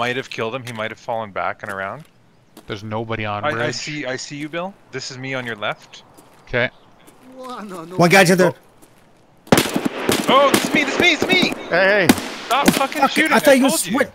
might have killed him. He might have fallen back and around. There's nobody on I, bridge. I see. I see you, Bill. This is me on your left. Okay. One guy to there? Oh, this is me. This is me. This me. Hey, hey. Stop fucking Fuck, shooting. I thought you were.